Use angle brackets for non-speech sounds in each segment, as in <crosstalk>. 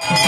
you <laughs>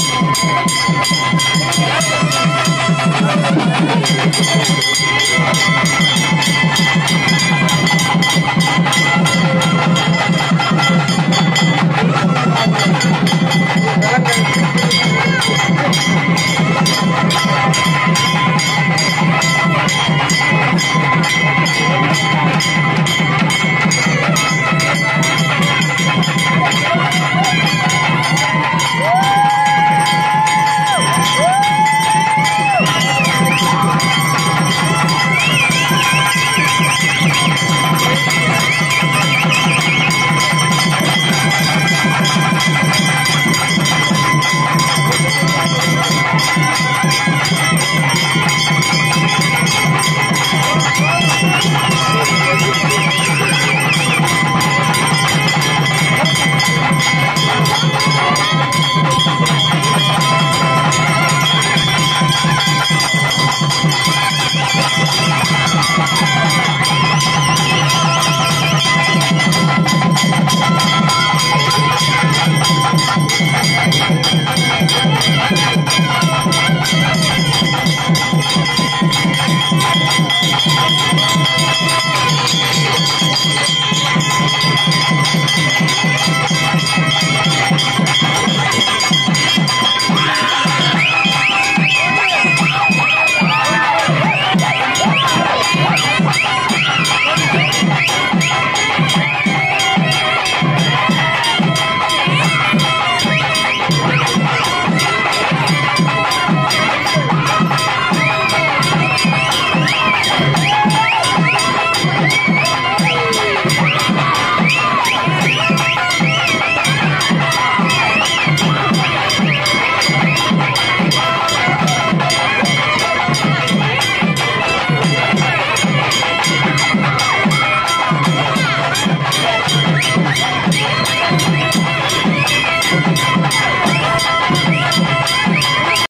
Thank you.